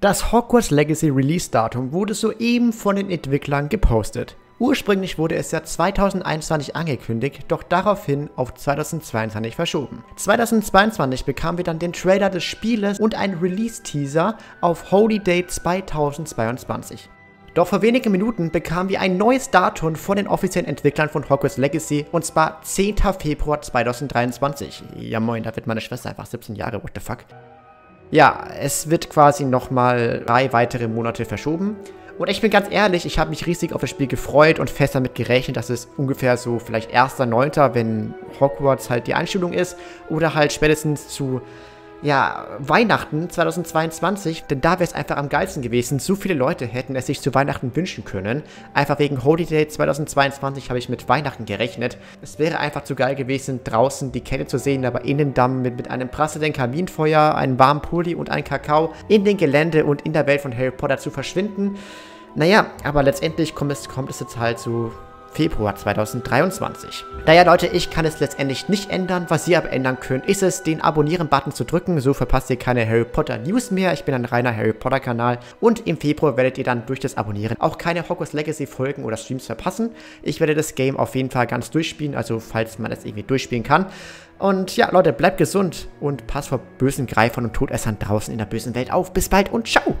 Das Hogwarts Legacy Release Datum wurde soeben von den Entwicklern gepostet. Ursprünglich wurde es ja 2021 angekündigt, doch daraufhin auf 2022 verschoben. 2022 bekamen wir dann den Trailer des Spieles und einen Release-Teaser auf Holy Day 2022. Doch vor wenigen Minuten bekamen wir ein neues Datum von den offiziellen Entwicklern von Hogwarts Legacy und zwar 10. Februar 2023. Ja moin, da wird meine Schwester einfach 17 Jahre, what the fuck. Ja, es wird quasi nochmal drei weitere Monate verschoben. Und ich bin ganz ehrlich, ich habe mich riesig auf das Spiel gefreut und fest damit gerechnet, dass es ungefähr so vielleicht 1.9., wenn Hogwarts halt die Einstellung ist, oder halt spätestens zu ja, Weihnachten 2022, denn da wäre es einfach am geilsten gewesen. So viele Leute hätten es sich zu Weihnachten wünschen können. Einfach wegen Holiday 2022 habe ich mit Weihnachten gerechnet. Es wäre einfach zu geil gewesen, draußen die Kette zu sehen, aber innen dann mit, mit einem prasselnden Kaminfeuer, einem warmen Pulli und einem Kakao in den Gelände und in der Welt von Harry Potter zu verschwinden. Naja, aber letztendlich kommt es, kommt es jetzt halt zu Februar 2023. Naja Leute, ich kann es letztendlich nicht ändern. Was ihr aber ändern könnt, ist es, den Abonnieren-Button zu drücken. So verpasst ihr keine Harry Potter News mehr. Ich bin ein reiner Harry Potter Kanal. Und im Februar werdet ihr dann durch das Abonnieren auch keine Hogwarts Legacy Folgen oder Streams verpassen. Ich werde das Game auf jeden Fall ganz durchspielen, also falls man es irgendwie durchspielen kann. Und ja, Leute, bleibt gesund und passt vor bösen Greifern und Todessern draußen in der bösen Welt auf. Bis bald und ciao!